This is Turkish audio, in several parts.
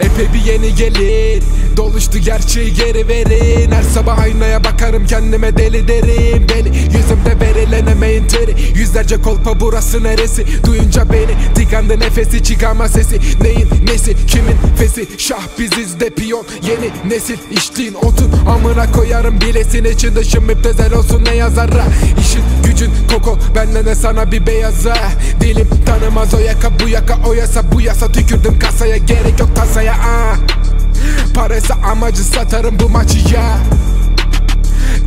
Epey bir yeni gelir Doluştu gerçeği geri verin. Her sabah aynaya bakarım kendime deli derim. Beni yüzümde verilen emeğin teri. Yüzlerce kolpa burası neresi? Duyunca beni tıkandı nefesi çıkarma sesi. Neyin nesi kimin fesi? Şah biziz de piyon yeni nesil. İçtiğin otun Amına koyarım bilesin. İçin dışım müptezel olsun ne yazar İşin gücün koko bende ne sana bir beyaza. Dilim tanımaz o yaka bu yaka o yasa bu yasa. Tükürdüm kasaya gerek yok tasaya ah. Parası amacı satarım bu maçı ya.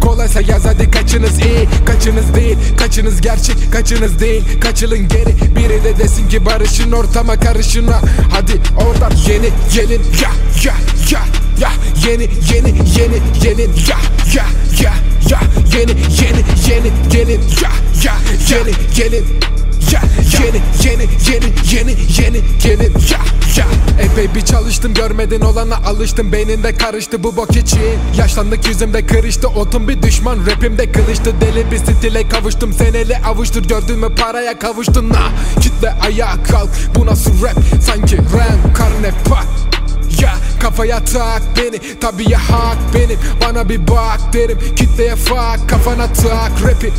Kolaysa yaz hadi kaçınız iyi. Kaçınız değil kaçınız gerçek kaçınız değil. Kaçılın geri biri de desin ki barışın ortama karışına Hadi oradan yeni gelin ya ya ya ya. Yeni yeni yeni yeni ya ya ya ya. Yeni yeni yeni gelin ya ya. Yeni gelin yeni yeni yeni gelin ya ya. Epey bir çalıştım görmedin olana alıştım. Beyninde karıştı bu bok için. Yaşlandık yüzümde kırıştı Otum bir düşman. Rapimde kılıçtı Deli bir stile kavuştum. Seneli avuştur gördün mü? Paraya kavuştun ha. Kitle ayağa kalk bu nasıl rap? Sanki ren karne pat. Ya kafaya tak beni Tabii ya hak benim. Bana bir bak derim Kitleye fuck kafana tak rapi